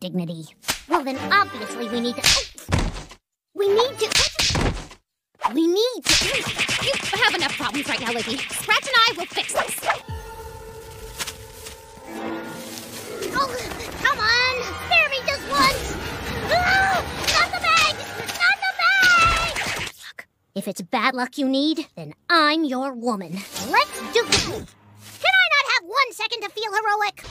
Dignity. Well, then obviously we need to. We need to. We need to. You have enough problems right now, Libby. Scratch and I will fix this. Oh, come on! Spare me just once! Ah, not the bag! Not the bag! Look, if it's bad luck you need, then I'm your woman. Let's do this! Can I not have one second to feel heroic?